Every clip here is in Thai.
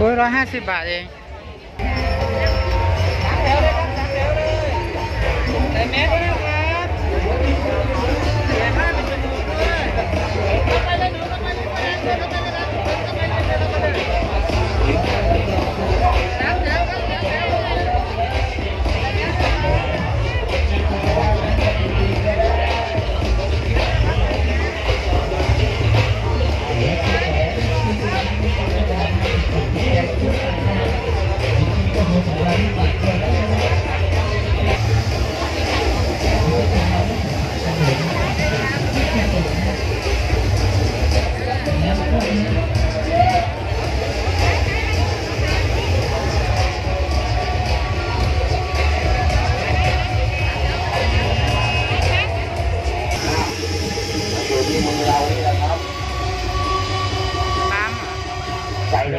โอ้ยร้อยห้าสิบบาทเอง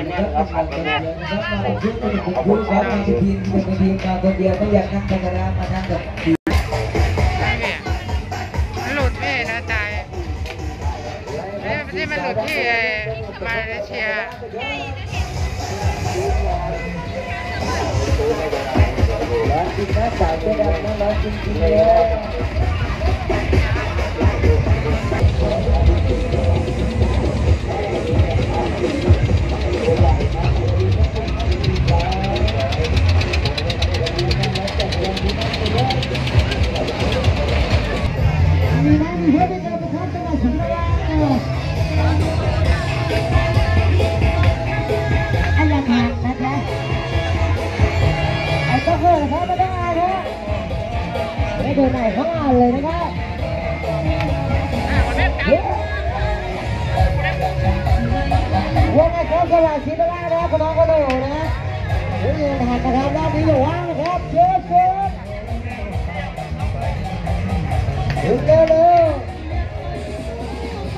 ครับอัดไปเลยนะครับยุคเป็นของคุณครับเป็นทีมเป็นทีมมาคนเดียวไม่อยากนั่งธรรมดามานั่งกับทีมไม่เห็นมันหลุดพี่นะใจนี่ที่มันหลุดที่ไอ้มาเลเซียร้านกินน้ำสายเจ๊ดำนะร้านกินกินเลย อันยังหักนะจ๊ะไอ้ก็เกิดครับไม่ได้นะไม่โดนไหนเขาอ่านเลยนะครับว่าไงครับสวัสดีนะนะคุณน้องก็โดนนะเฮ้ยหักนะครับรอบนี้อย่าว่างนะครับเชิญเชิญ